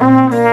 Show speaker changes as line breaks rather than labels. Mm-hmm.